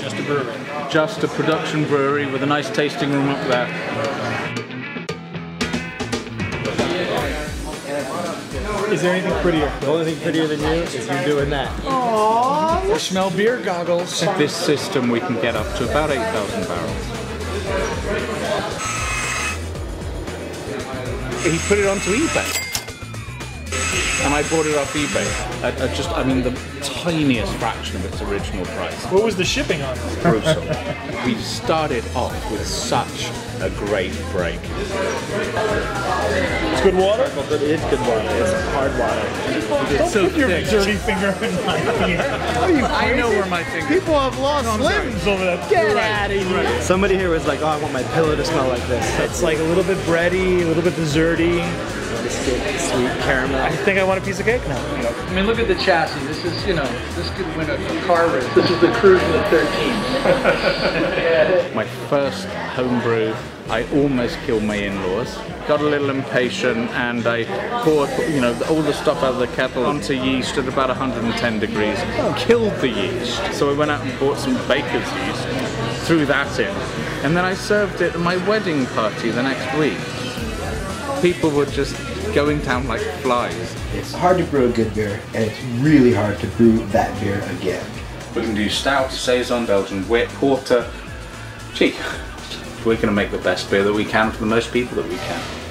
Just a brewery. Just a production brewery with a nice tasting room up there. Is there anything prettier? The only thing prettier than you is you doing that. Aww. Or smell beer goggles. This system we can get up to about 8,000 barrels. He put it onto eBay. I bought it off eBay at, at just, I mean, the tiniest fraction of its original price. What was the shipping on? Brutal. we started off with such a great break. It's good water? But it is good water. It's hard water. Don't so put your thick. dirty finger in my beer. Are you I know where my finger People have lost limbs over that. Get out of here. Somebody here was like, oh, I want my pillow to smell like this. It's like a little bit bready, a little bit desserty. Biscuit, sweet caramel. I think I want a piece of cake now. I mean, look at the chassis. This is, you know, this could win a car race. This is the Cruise of the 13. My first homebrew, I almost killed my in-laws. Got a little impatient and I poured, you know, all the stuff out of the kettle onto yeast at about 110 degrees. Killed the yeast. So I went out and bought some baker's yeast, threw that in, and then I served it at my wedding party the next week. People were just going down like flies. It's hard to brew a good beer, and it's really hard to brew that beer again. We can do stout, saison, Belgian wit, porter. Gee, we're going to make the best beer that we can for the most people that we can.